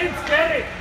Vince, get it!